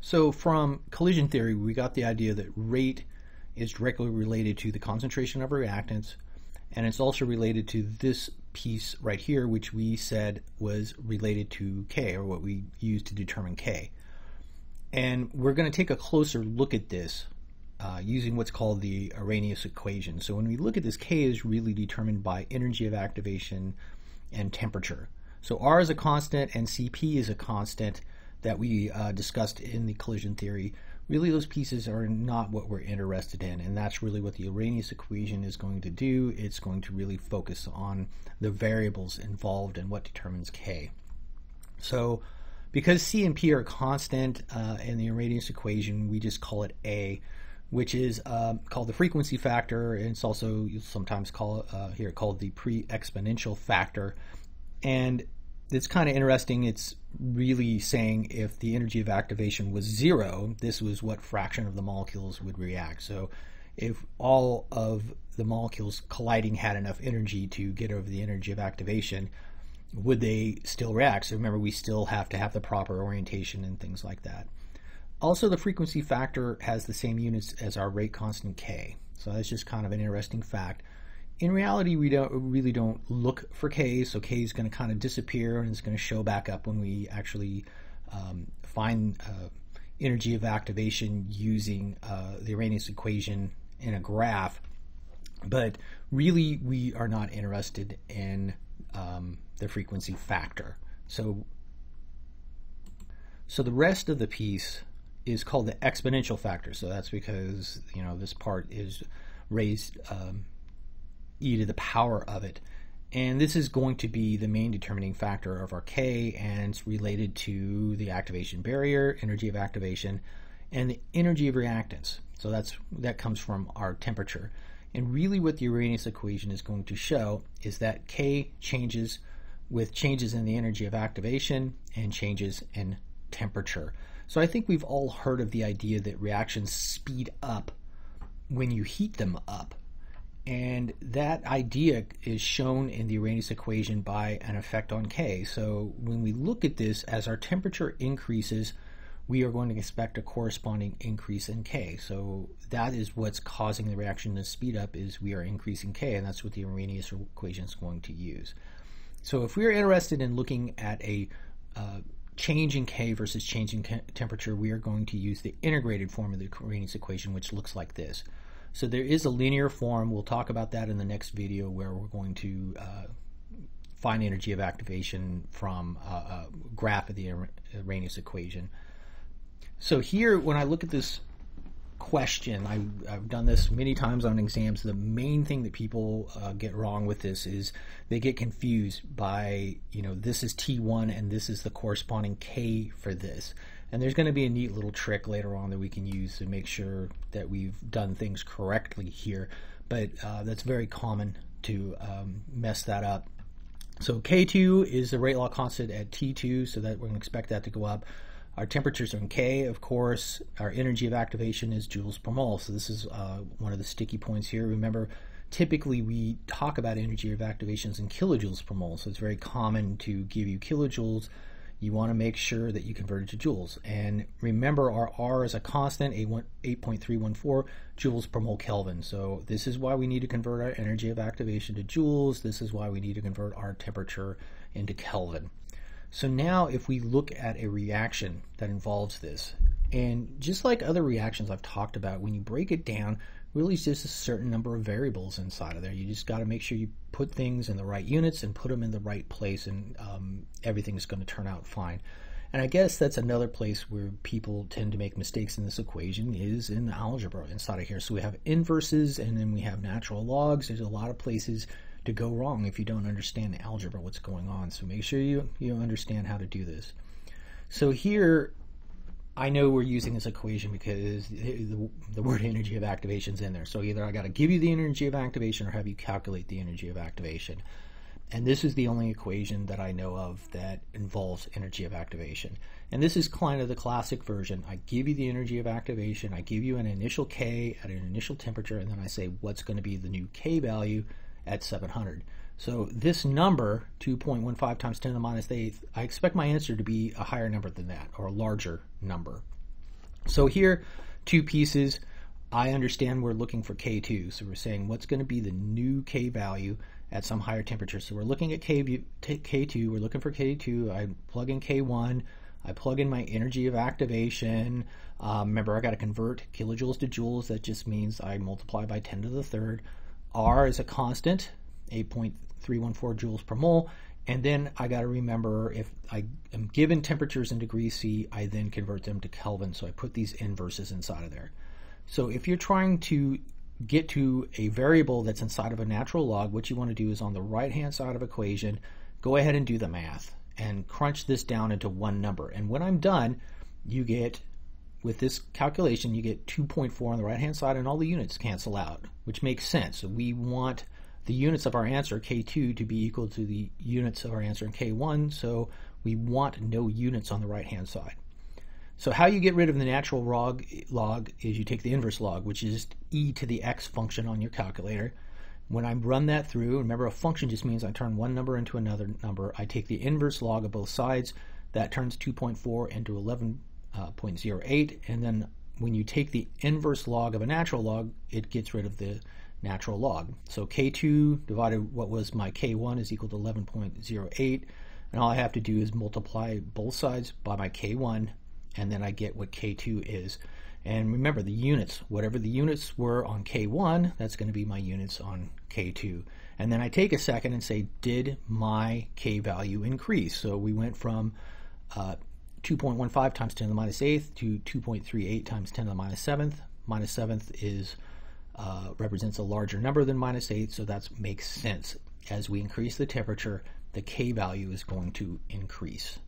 So from collision theory, we got the idea that rate is directly related to the concentration of reactants, and it's also related to this piece right here, which we said was related to K, or what we use to determine K. And we're going to take a closer look at this uh, using what's called the Arrhenius equation. So when we look at this, K is really determined by energy of activation and temperature. So R is a constant and CP is a constant that we uh, discussed in the collision theory. Really, those pieces are not what we're interested in, and that's really what the Arrhenius equation is going to do. It's going to really focus on the variables involved and what determines K. So, because C and P are constant uh, in the Arrhenius equation, we just call it A, which is uh, called the frequency factor, and it's also you sometimes call uh, here called the pre-exponential factor. And it's kind of interesting. It's really saying if the energy of activation was zero, this was what fraction of the molecules would react. So if all of the molecules colliding had enough energy to get over the energy of activation, would they still react? So remember, we still have to have the proper orientation and things like that. Also, the frequency factor has the same units as our rate constant k. So that's just kind of an interesting fact in reality, we don't really don't look for K, so K is going to kind of disappear and it's going to show back up when we actually um, find uh, energy of activation using uh, the Arrhenius equation in a graph. But really, we are not interested in um, the frequency factor. So, so the rest of the piece is called the exponential factor. So that's because you know this part is raised um, e to the power of it. And this is going to be the main determining factor of our K, and it's related to the activation barrier, energy of activation, and the energy of reactants. So that's that comes from our temperature. And really what the Arrhenius equation is going to show is that K changes with changes in the energy of activation and changes in temperature. So I think we've all heard of the idea that reactions speed up when you heat them up. And that idea is shown in the Arrhenius equation by an effect on K. So when we look at this, as our temperature increases, we are going to expect a corresponding increase in K. So that is what's causing the reaction to speed up is we are increasing K, and that's what the Arrhenius equation is going to use. So if we're interested in looking at a uh, change in K versus change in temperature, we are going to use the integrated form of the Arrhenius equation, which looks like this. So there is a linear form. We'll talk about that in the next video where we're going to uh, find energy of activation from a, a graph of the Arrhenius equation. So here, when I look at this question, I, have done this many times on exams. The main thing that people uh, get wrong with this is they get confused by, you know, this is T1 and this is the corresponding K for this. And there's going to be a neat little trick later on that we can use to make sure that we've done things correctly here. But uh, that's very common to um, mess that up. So K2 is the rate law constant at T2, so that we're going to expect that to go up. Our temperatures are in K, of course. Our energy of activation is joules per mole. So this is uh, one of the sticky points here. Remember, typically we talk about energy of activations in kilojoules per mole. So it's very common to give you kilojoules you want to make sure that you convert it to joules. And remember, our R is a constant, 8.314 joules per mole Kelvin. So this is why we need to convert our energy of activation to joules. This is why we need to convert our temperature into Kelvin. So now if we look at a reaction that involves this, and just like other reactions I've talked about, when you break it down, really it's just a certain number of variables inside of there. You just got to make sure you put things in the right units and put them in the right place, and um, everything's going to turn out fine. And I guess that's another place where people tend to make mistakes in this equation is in the algebra inside of here. So we have inverses and then we have natural logs. There's a lot of places to go wrong if you don't understand the algebra, what's going on. So make sure you, you understand how to do this. So here I know we're using this equation because the, the word energy of activation is in there. So either I got to give you the energy of activation or have you calculate the energy of activation. And this is the only equation that I know of that involves energy of activation. And this is kind of the classic version. I give you the energy of activation, I give you an initial K at an initial temperature, and then I say what's going to be the new K value at 700. So this number, 2.15 times 10 to the minus 8th, I expect my answer to be a higher number than that, or a larger number. So here, two pieces. I understand we're looking for K2. So we're saying what's going to be the new K value at some higher temperature. So we're looking at K, K2. We're looking for K2. I plug in K1. I plug in my energy of activation. Um, remember, I got to convert kilojoules to joules. That just means I multiply by 10 to the third. R is a constant, 8.314 joules per mole. And then I got to remember if I am given temperatures in degrees C, I then convert them to Kelvin. So I put these inverses inside of there. So if you're trying to get to a variable that's inside of a natural log, what you want to do is on the right hand side of equation, go ahead and do the math and crunch this down into one number. And when I'm done, you get, with this calculation, you get 2.4 on the right hand side and all the units cancel out, which makes sense. So we want the units of our answer, K2, to be equal to the units of our answer in K1, so we want no units on the right hand side. So how you get rid of the natural log, log is you take the inverse log, which is e to the x function on your calculator. When I run that through, remember a function just means I turn one number into another number. I take the inverse log of both sides. That turns 2.4 into uh, 11.08. And then when you take the inverse log of a natural log, it gets rid of the natural log. So K2 divided what was my K1 is equal to 11.08. And all I have to do is multiply both sides by my K1, and then I get what K2 is. And remember the units, whatever the units were on K1, that's going to be my units on K2. And then I take a second and say, did my K value increase? So we went from uh, 2.15 times 10 to the minus 8th to 2.38 times 10 to the minus 7th. Minus 7th is uh, represents a larger number than minus 8, so that makes sense. As we increase the temperature, the K value is going to increase.